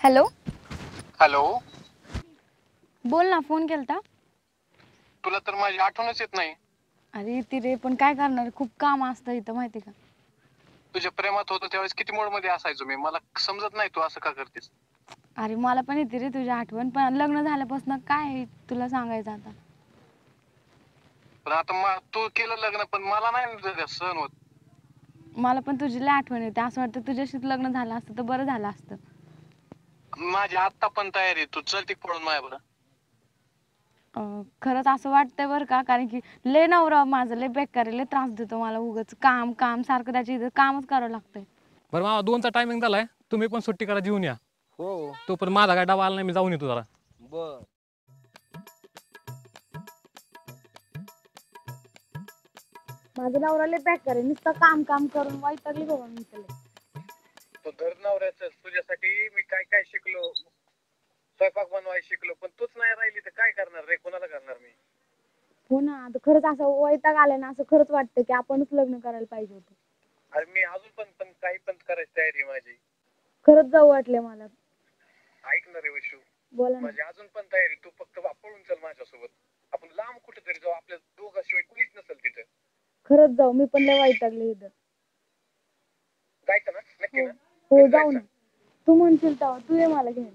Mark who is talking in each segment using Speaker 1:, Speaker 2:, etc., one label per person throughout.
Speaker 1: Hello?
Speaker 2: Hello?
Speaker 1: बोल ना phone केलता.
Speaker 2: तुला तर माझी आठवणच येत नाही.
Speaker 1: अरे ती रे पण काय करणार खूप काम असतं इथं माहिती का?
Speaker 2: तुझ्या प्रेमात होतो त्यावेळेस किती मोडमध्ये असायचो मी. मला समजत नाही तू असं का करतेस.
Speaker 1: अरे मला पण येते रे तुझी आठवण पण लग्न झाल्यापासून काय आहे तुला सांगायचं आता?
Speaker 2: पण आता मा- तू केलं लग्न पण मला नाही ना सहन होत.
Speaker 1: मला पण तुझी लय आठवण येते. असं वाटतं तुझ्याशीच लग्न झालं असतं तर बरं झालं असतं.
Speaker 2: माझी आत्ता पण तयारी आहे. तू चलती पळून माझ्या बरं
Speaker 1: अं, खरंच असं वाटतंय बरं का? कारण की लय नवरा माझं लय बेकार आहे, लय त्रास देतो मला उगाच. काम काम सारखं त्याच्या इथं कामच करावं लागतंय.
Speaker 3: बरं मामा दोनचा टायमिंग झालाय. तुम्ही पण सुट्टी करा जेवून या.
Speaker 4: हो.
Speaker 3: तो पण माझा काय डबा आला नाही मी जाऊन येतो जरा.
Speaker 4: बर.
Speaker 1: माझं नवरा लय बेकार आहे. नुसतं काम काम करून वैतागली बाबा मी त्याला
Speaker 2: तू धर नवऱ्याच तुझ्यासाठी मी काय काय शिकलो? स्वयंपाक बनवायला शिकलो पण तूच नाही राहिली तर काय करणार रे? कोणाला करणार मी?
Speaker 1: हो ना आता खरंच असं वैताग आलं ना असं खरंच वाटतं की आपणच लग्न करायला पाहिजे होतं.
Speaker 2: अरे मी अजून पण पण काही पण करायची तयारी आहे माझी.
Speaker 1: खरंच जाऊ वाटले मला.
Speaker 2: ऐकणार रे वैशू.
Speaker 1: बोला ना.
Speaker 2: माझी अजून पण तयारी तू फक्त वा- पळून चल माझ्यासोबत. आपण लांब कुठेतरी जाऊ. आपल्या दोघांशिवाय कुणीच
Speaker 1: खरंच जाऊ मी पण लय वैतागले इथं.
Speaker 2: जायचं ना नक्की ना?
Speaker 1: हो जाऊ ना तू म्हणशील तेव्हा तू ये मला घेऊन.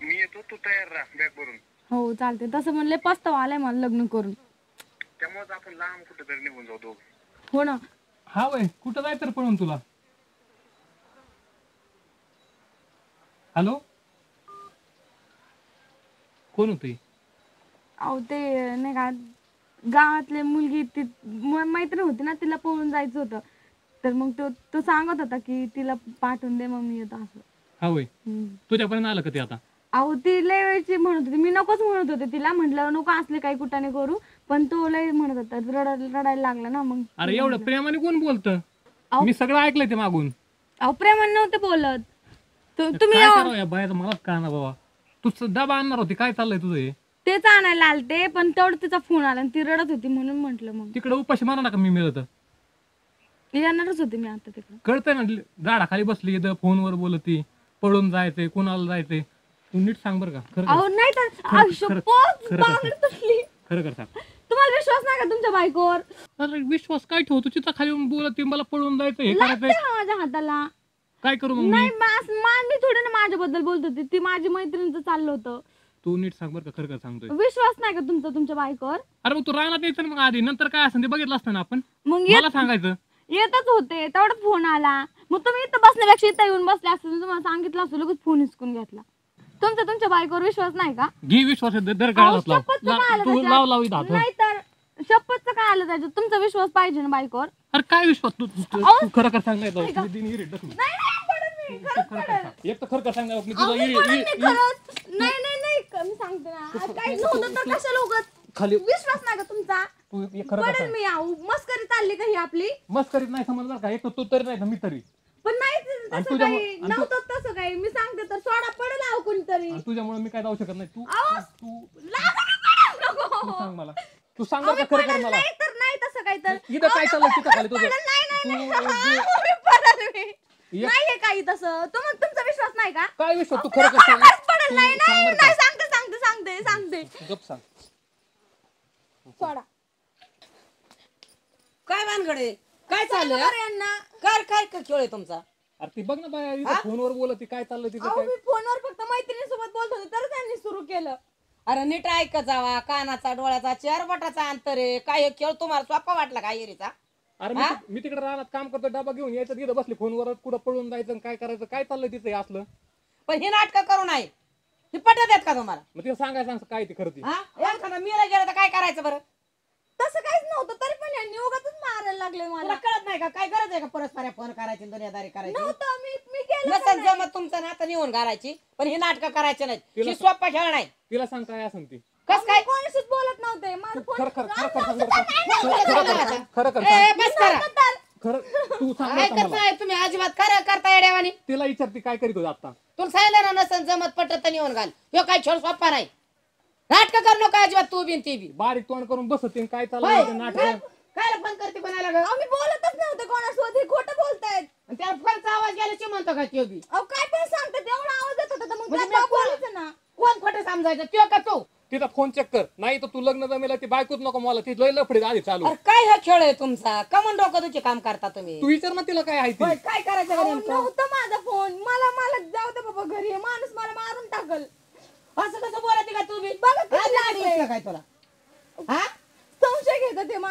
Speaker 2: मी येतो तू तयार राहा बॅग भरून.
Speaker 1: हो चालते तसं म्हणले पस्तावा आलाय मला लग्न करून.
Speaker 2: त्यामुळेच आपण लांब कुठेतरी निघून जाऊ दोघं.
Speaker 1: हो ना.
Speaker 3: हा वय कुठं जायचं रे पळून तुला? हॅलो? कोण होती
Speaker 1: अहो ते नाही का गावातले मुलगी ती म- मैत्रीण होती ना तिला पळून जायचं होतं. तर मग तो तो सांगत होता की तिला पाठवून दे मग मी येतो असं.
Speaker 3: हा
Speaker 1: हम्म.
Speaker 3: तुझ्यापर्यंत आलं का ते आता?
Speaker 1: अहो ती लय वेळची म्हणत होती. मी नकोच म्हणत होते तिला. म्हटलं नको असले काही कुठाने करू. पण तो लय म्हणत होता रडायला रडायला लागला ना मग.
Speaker 3: अरे एवढं प्रेमाने कोण बोलतं?
Speaker 1: अहो.
Speaker 3: मी सगळं ऐकलंय ते मागून.
Speaker 1: अहो प्रेमाने नव्हते बोलत. तु- तुम्ही
Speaker 3: काय करावं या मलाच ना बाबा. तू डबा आणणार होती. काय चाललंय तुझं हे?
Speaker 1: तेच आणायला आलते पण तेवढं तिचा फोन आला आणि ती रडत होती म्हणून म्हंटल मग.
Speaker 3: तिकडे उपाशी मारा नका मी मिळत.
Speaker 1: येणारच होते मी आता तिकडे.
Speaker 3: कळतंय ना झाडाखाली बसली इथं फोनवर बोलती पळून जायचंय कुणाला जायचंय. तू नीट सांग बरं का खरं
Speaker 1: अहो
Speaker 3: कर.
Speaker 1: नाही तर
Speaker 3: खरं-
Speaker 1: आयुष्य
Speaker 3: खरं-
Speaker 1: पोच
Speaker 3: खरं-
Speaker 1: बांगडी तुटली
Speaker 3: खरं कर सांग.
Speaker 1: तुम्हाला विश्वास नाही का तुमच्या बायकोवर?
Speaker 3: अरे विश्वास काय ठेवतो तिथं खाली येऊन बोलत मला पळून जायचं हे
Speaker 1: लागते
Speaker 3: करायचंय.
Speaker 1: हा माझ्या हाताला?
Speaker 3: काय करू मग मी?
Speaker 1: नाही मास- मा- मी थोडी ना माझ्याबद्दल बोलत होती. ती माझी मैत्रिणीचं चाललं होतं.
Speaker 3: तू नीट सांग बरं का खरं कर सांगतोय
Speaker 1: विश्वास नाही का तुमचा तुमच्या बायकोवर
Speaker 3: अरे मग तू रानात यायचं ना मग आधी नंतर काय असेल ते बघितलं असतं ना आपण
Speaker 1: मग येत-
Speaker 3: मला सांगायचं
Speaker 1: येतच होते तेवढाच फोन आला मग तुम्ही इथं बसण्यापेक्षा इथं येऊन बसले असते मी तुम्हाला सांगितलं असतं लगेच फोन हिसकून घेतला तुमचा तुमच्या बायकोवर विश्वास नाही का
Speaker 3: घे विश्वास दर
Speaker 1: अहो,
Speaker 3: काढायला लाव
Speaker 1: शपथचं
Speaker 3: ला-
Speaker 1: काय आलं
Speaker 3: तू
Speaker 1: त्याच्यात?
Speaker 3: लाव लाव इथं हात.
Speaker 1: नाही तर शपथचं काय आलं त्याच्यात तुमचा विश्वास पाहिजे ना बायकोवर
Speaker 3: अरे काय विश्वास तू तू- तू-
Speaker 1: अहो,
Speaker 3: तू खरं कर सांग नाही तर
Speaker 1: नाही का?
Speaker 3: मी दिन इरीट ढकलू.
Speaker 1: नाही नाही पडेल मी,
Speaker 3: तू
Speaker 1: खरंच
Speaker 3: खरं कर
Speaker 1: पडेल.
Speaker 3: सांग. एक तर खरं कर सांग नाही, मी
Speaker 1: अहो,
Speaker 3: तुला
Speaker 1: मी
Speaker 3: इरी-
Speaker 1: पडेल
Speaker 3: इरी-
Speaker 1: मी खरंच. नाही नाही नाही क- मी सांगते ना. काही नव्हतं तर कशाला उगाच
Speaker 3: खाली
Speaker 1: विश्वास नाही का तुमचा?
Speaker 3: तू एक खरं
Speaker 1: पडेल मी आऊ. मस्करी चालली का ही आपली?
Speaker 3: मस्करीत नाही समजणार का? एक तर तू तरी नाही तर मी तरी.
Speaker 1: पण नाही
Speaker 3: आणि
Speaker 1: तसं
Speaker 3: तुझ्यामुळं-
Speaker 1: काही
Speaker 3: आणि तू-
Speaker 1: नव्हतं तसं काही. मी सांगते तर सोडा पडेल आहो कोणीतरी.
Speaker 3: आणि तुझ्यामुळे मी काय जाऊ शकत नाही. तू तू
Speaker 1: लागू नका, नको.
Speaker 3: तू सांग मला. तू सांग बरं का खरं
Speaker 1: पडेल
Speaker 3: मला.
Speaker 1: नाही तर नाही तसं काही तर.
Speaker 3: इथं काय
Speaker 1: अहो,
Speaker 3: चाललंय तिथं खाली तुझं?
Speaker 1: पडेल, नाही नाही नाही.
Speaker 3: तू-
Speaker 1: अहो, मी पडेल मी.
Speaker 3: एक-
Speaker 1: नाहीये काही तसं. तुम तुमचा विश्वास नाही का?
Speaker 3: काय विश्वास? तू खरं सांग
Speaker 1: खरंच पडेल
Speaker 3: तू
Speaker 1: नाही
Speaker 3: सांग
Speaker 1: नाही
Speaker 3: बरं का?
Speaker 1: नाही सांगते सांगते सांगते सांगते
Speaker 3: गप सांग.
Speaker 1: सोडा.
Speaker 5: काय भानगडे काय चाललंय?
Speaker 1: बरं यांना.
Speaker 5: काय काय काय खेळ आहे तुमचा?
Speaker 3: अरे ती बघ ना बाया इथं फोनवर बोलत काय चाललंय तिथं
Speaker 1: अहो
Speaker 3: काय?
Speaker 1: मी फोनवर फक्त मैत्रिणीसोबत बोलत होते तर त्यांनी सुरू केलं.
Speaker 5: अरे नीट ऐक जावा कानाचा डोळ्याचा चार बोटाचा अंतर आहे. काय हे खेळ तुम्हाला सोपा वाटला का एरीचा
Speaker 3: अरे मी ति- मी तिकडे रानात काम करतो डबा घेऊन यायचं तिथं बसली फोनवर कुठं पळून जायचं आणि काय करायचं काय चाललंय तिथं हे असलं?
Speaker 5: पण ही नाटकं करू नये ही पटत आहेत का तुम्हाला?
Speaker 3: मग तिला सांगायचं सांग काय ती खरं ती.
Speaker 5: हा? एखादा मेला गेला तर काय करायचं बरं?
Speaker 1: तसं काहीच नव्हतं तरी पण यांनी उगाच मारायला लागले
Speaker 5: तुला
Speaker 1: मला
Speaker 5: कळत नाही का? काय गरज आहे का परस्पर फोन करायची दुनियादारी करायची?
Speaker 1: नव्हतं मी मी केलं पण
Speaker 5: नसेल
Speaker 1: नाही.
Speaker 5: जमत तुमचं ना आता निवून घालायची पण ही नाटकं करायची नाही
Speaker 3: तिला-
Speaker 5: ही सोपा खेळ नाही.
Speaker 3: तिला सांग काय असं ती.
Speaker 5: कस काय?
Speaker 1: मी कोणाशीच बोलत नव्हते. फोन
Speaker 3: खरं खरं खरं कर सांग
Speaker 1: असं
Speaker 3: बरं
Speaker 1: काय
Speaker 3: का?
Speaker 1: नाही
Speaker 3: खरं
Speaker 1: नव्हतं.
Speaker 3: खरं सांग खरं कर
Speaker 5: ए,
Speaker 3: सांग
Speaker 5: बस करा.
Speaker 1: तर
Speaker 3: खरं तू सांग बरं का
Speaker 5: ऐकत
Speaker 3: मला
Speaker 5: नाही तुम्ही अजिबात खरं करता येड्यावानी.
Speaker 3: तिला विचारते काय करीत होती आता?
Speaker 5: तुला सांगितलं ना नसन जमत पटत तर निवून घाल. ह्यो काय खेळ सोपा नाही. नाटक करू नका अजिबात तू बिन ती बी
Speaker 3: बारीक तोंड करून बसत काय
Speaker 5: होय.
Speaker 3: चाललं नाटक?
Speaker 5: काय फोन करते कोणाला ग?
Speaker 1: आम्ही बोलतच नव्हते कोणासोबत हे खोटं बोलतायत.
Speaker 5: आणि त्याला फोनचा आवाज गेल्याची म्हणतो का त्यो बी?
Speaker 1: अहो काय पण सांगतात एवढा आवाज येत होता तर मग
Speaker 5: म्हणजे
Speaker 1: काय
Speaker 5: मी कोण-
Speaker 1: बोलायचं ना?
Speaker 5: कोण खोटं समजायचं? त्यो का तू?
Speaker 3: तिचा फोन चेक कर. नाही तर तू लग्न जमेला ती बायकोच नको मला ती लय लफडे आधी चालू.
Speaker 5: अरे काय हा खेळ आहे तुमचा? कमन डोकं तुझे काम करता तुम्ही.
Speaker 3: तू विचार ना तिला काय आहे
Speaker 5: काय करायचं
Speaker 1: अहो,
Speaker 5: बरं नेमकं?
Speaker 1: नव्हतं माझा फोन. मला मला जाऊ दे बाबा घरी. माणूस मला मारून टाकल.
Speaker 5: असं कसं बोलते का तू बी
Speaker 1: बघा किती
Speaker 5: लाड काय तुला? हा?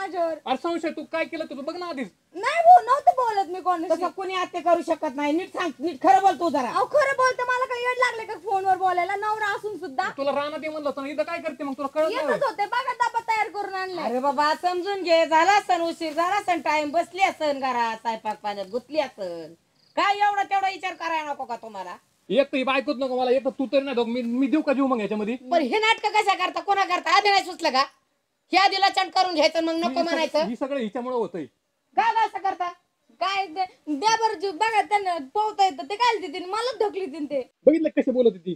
Speaker 1: माझ्यावर.
Speaker 3: अरे संशय तू काय केलं तुझं? बघ ना आधीच.
Speaker 1: नाही भाऊ नव्हतं बोलत मी
Speaker 5: तसं कोणी हत्या करू शकत नाही. नीट सांग नीट खरं बोल तू जरा.
Speaker 1: अहो खरं बोलते मला काही येड लागले का फोनवर बोलायला? नवरा असून सुद्धा.
Speaker 3: तुला राहणार ते म्हणलं होतं ना, इथं काय करते मग तुला कळत नाही
Speaker 1: येतच होते. बघा डबा तयार करून आणलाय.
Speaker 5: अरे बाबा समजून घे. झाला सण उशीर झाला सण टाइम बसली असन घरात स्वयंपाक पाण्यात. गुतली असन. काय एवढा तेवढा विचार करायला नको का तुम्हाला?
Speaker 3: एक तर ही बायकोच नको मला. एक तर तू तरी नाही दोघ. मी मी देऊ का जीव मग याच्यामध्ये?
Speaker 5: पण हे नाटक कशा करता? कोणा करता? आधी नाही सुचलं का? हे आधीला चंड करून घ्यायचं मग नको म्हणायचं
Speaker 3: सगळं- ही सगळं हिच्यामुळे होतंय.
Speaker 5: का असं करता?
Speaker 1: काय ते- द्या बरं जीव. बघा त्यांना पोहता येतं. ते काय देतील मला ढकली ते
Speaker 3: बघितलं कशी बोलत होती ती?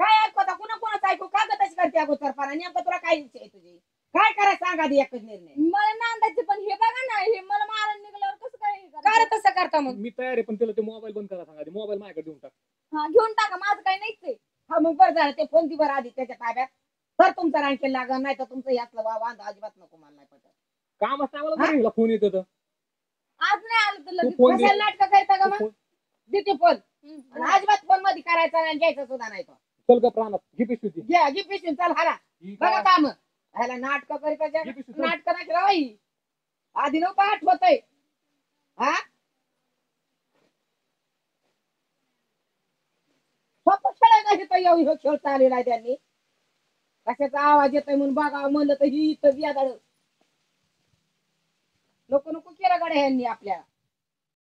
Speaker 5: काय ऐकता कुणा कुणाच ऐकू? का ग तशी करते अगोदरपणा नेमकं तुला काय इच्छा आहे तुझी? काय करायचं सांगा आधी एकच निर्णय.
Speaker 1: मला नांदायचे पण हे बघा ना हे मला मारण निघल्यावर कसं काय हे करायचं?
Speaker 5: काय रे तसं करता मग.
Speaker 3: मी तयार आहे पण तिला ते मोबाईल बंद करा सांगा मोबाईल माझ्याकडे देऊन टाक.
Speaker 1: हा घेऊन टाका. माझं काही नाहीच आहे.
Speaker 5: हा मग बरं झालं. ते फोन बरं आधी त्याच्या ताब्यात. तर तुमचा रांकेल लागल नाही तर तुमचं यातलं वा वांदा अजिबात नको मला नाही पटत.
Speaker 3: काम असतं आम्हाला बरं हिला फोन येत होतं.
Speaker 1: आज नाही आलं तर लगेच.
Speaker 3: फोन दे.
Speaker 5: कशाला नाटक करता का मग?
Speaker 3: फोन-
Speaker 5: देते फोन.
Speaker 1: हम्म.
Speaker 5: आणि अजिबात फोनमध्ये करायचा नाही आणि घ्यायचा सुद्धा नाही तो.
Speaker 3: चल का प्राणात घे पिशवी ती.
Speaker 5: घ्या घे पिशून चल हाला
Speaker 3: ही
Speaker 5: बघा
Speaker 3: काय-
Speaker 5: काम. ह्याला नाटक करीत
Speaker 3: घे पिशवी, चल.
Speaker 5: नाटक नाही केलं बाई. आधी नव्हतं आठवतय. हा? सोपं खेळ आहे का हे तर एवढं खेळ चाललेला आहे त्यांनी? कशाचा आवाज येतोय म्हणून बघा म्हणलं तर ही इथं बियादाळ नको नको केलं गाड्या ह्यांनी आपल्या.